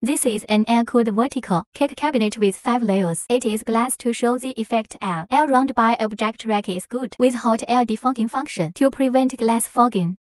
This is an air-cooled vertical cake cabinet with five layers. It is glass to show the effect air. Air round by object rack is good with hot air defogging function to prevent glass fogging.